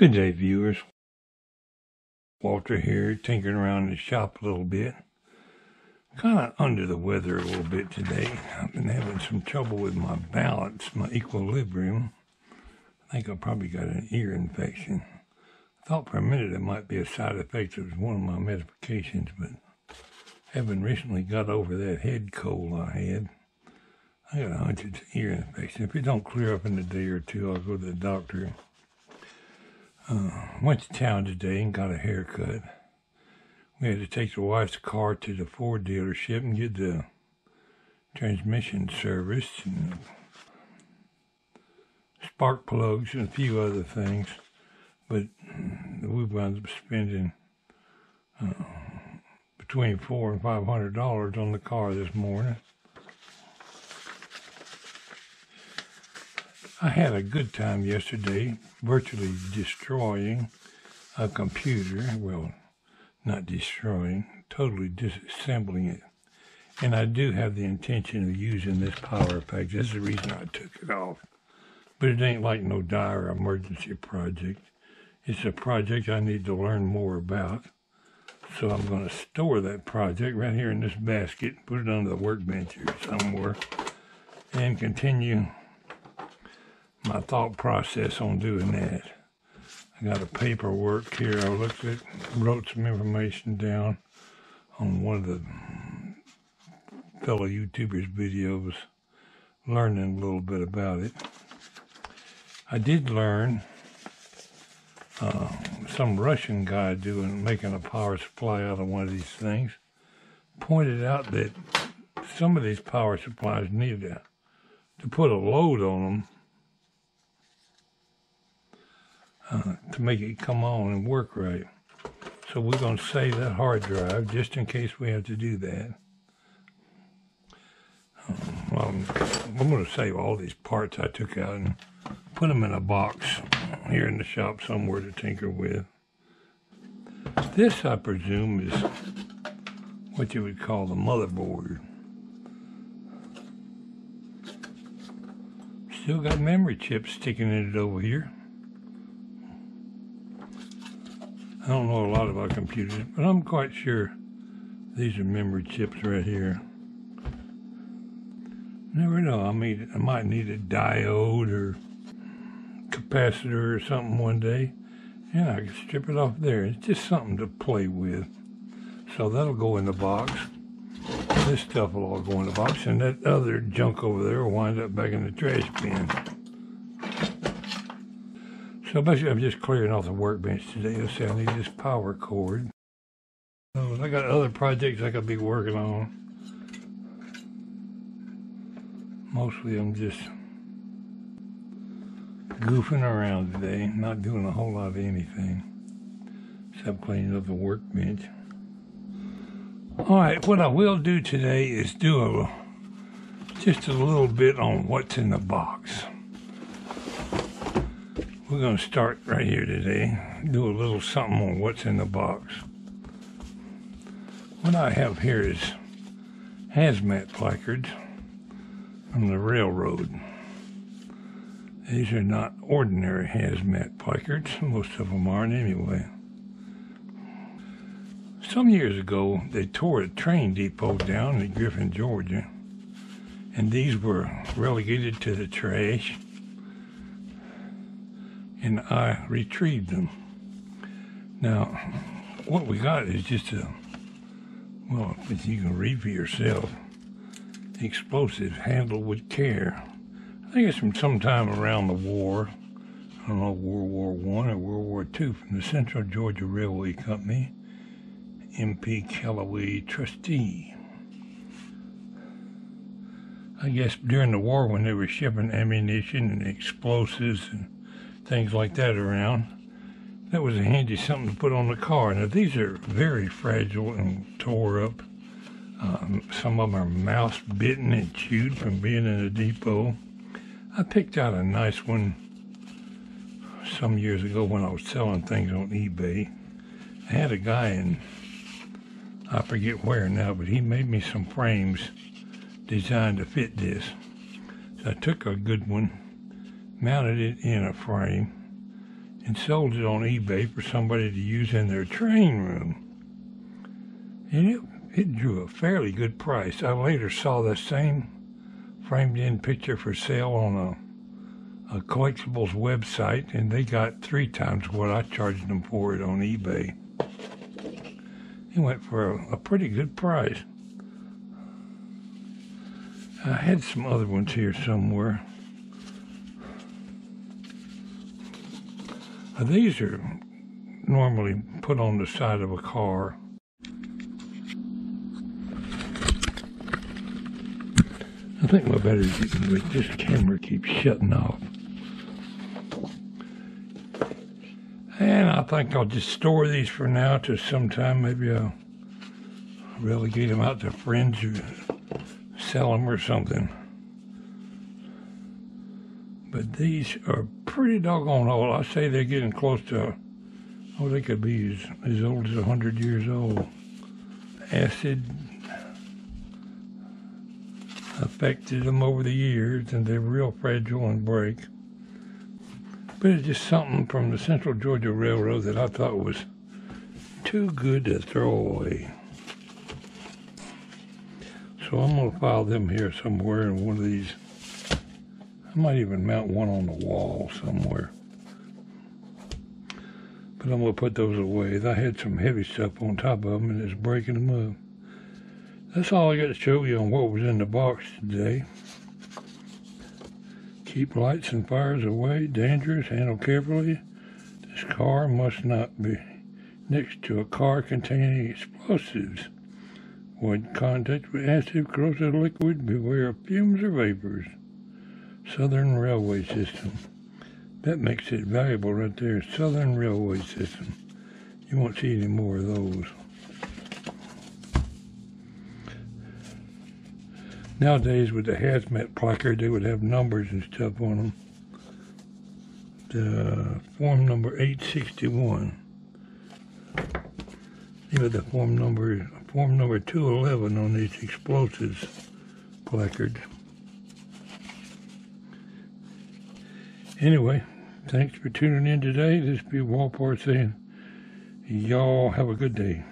Good day, viewers. Walter here, tinkering around the shop a little bit. Kind of under the weather a little bit today. I've been having some trouble with my balance, my equilibrium. I think I probably got an ear infection. I thought for a minute it might be a side effect of one of my medications, but having recently got over that head cold I had, I got a hunch it's ear infection. If it don't clear up in a day or two, I'll go to the doctor uh, went to town today and got a haircut. We had to take the wife's car to the Ford dealership and get the transmission serviced and spark plugs and a few other things. But we wound up spending uh, between four and five hundred dollars on the car this morning. I had a good time yesterday virtually destroying a computer. Well, not destroying, totally disassembling it. And I do have the intention of using this power pack. That's the reason I took it off. But it ain't like no dire emergency project. It's a project I need to learn more about. So I'm going to store that project right here in this basket, put it under the workbench here somewhere, and continue my thought process on doing that. I got a paperwork here. I looked at, wrote some information down on one of the fellow YouTubers' videos, learning a little bit about it. I did learn uh, some Russian guy doing making a power supply out of one of these things pointed out that some of these power supplies need to, to put a load on them uh, to make it come on and work right. So we're going to save that hard drive just in case we have to do that. Um, I'm going to save all these parts I took out and put them in a box here in the shop somewhere to tinker with. This, I presume, is what you would call the motherboard. Still got memory chips sticking in it over here. I don't know a lot about computers, but I'm quite sure these are memory chips right here. Never know, I, mean, I might need a diode or capacitor or something one day. And I can strip it off there. It's just something to play with. So that'll go in the box. This stuff will all go in the box, and that other junk over there will wind up back in the trash bin. So basically, I'm just clearing off the workbench today. Let's see, I need this power cord. Oh, so I got other projects I could be working on. Mostly I'm just goofing around today, not doing a whole lot of anything except cleaning up the workbench. All right, what I will do today is do a, just a little bit on what's in the box. We're going to start right here today, do a little something on what's in the box. What I have here is hazmat placards from the railroad. These are not ordinary hazmat placards, most of them aren't anyway. Some years ago, they tore a train depot down in Griffin, Georgia, and these were relegated to the trash and I retrieved them. Now, what we got is just a, well, if you can read for yourself, explosives handled with care. I think it's from sometime around the war. I don't know, World War One or World War Two, from the Central Georgia Railway Company, M.P. Callaway trustee. I guess during the war when they were shipping ammunition and explosives and things like that around. That was a handy something to put on the car. Now these are very fragile and tore up. Um, some of them are mouse bitten and chewed from being in a depot. I picked out a nice one some years ago when I was selling things on eBay. I had a guy in, I forget where now, but he made me some frames designed to fit this. So I took a good one mounted it in a frame, and sold it on eBay for somebody to use in their training room. And it, it drew a fairly good price. I later saw the same framed in picture for sale on a, a collectibles website, and they got three times what I charged them for it on eBay. It went for a, a pretty good price. I had some other ones here somewhere. These are normally put on the side of a car. I think my battery's getting weak. This camera keeps shutting off. And I think I'll just store these for now to sometime. Maybe I'll relegate them out to friends who sell them or something. But these are pretty doggone old. I say they're getting close to, oh, they could be as, as old as 100 years old. Acid affected them over the years and they're real fragile and break. But it's just something from the Central Georgia Railroad that I thought was too good to throw away. So I'm going to file them here somewhere in one of these. I might even mount one on the wall somewhere. But I'm going to put those away. I had some heavy stuff on top of them and it's breaking them up. That's all I got to show you on what was in the box today. Keep lights and fires away. Dangerous. Handle carefully. This car must not be next to a car containing explosives. Avoid contact with acid, corrosive liquid. Beware of fumes or vapors. Southern Railway System. That makes it valuable right there. Southern Railway System. You won't see any more of those. Nowadays, with the hazmat placard, they would have numbers and stuff on them. The form number 861. These are the form number form number 211 on these explosives placards. Anyway, thanks for tuning in today. This be Walpar saying, y'all have a good day.